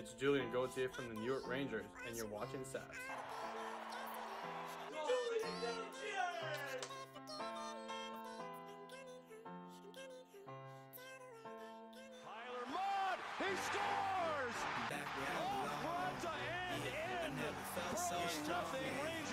It's Julien Gauthier from the New York Rangers, and you're watching Saps. Tyler Motte, he scores! Back where I belong. run to end Yeah, I end. never nothing, Rangers.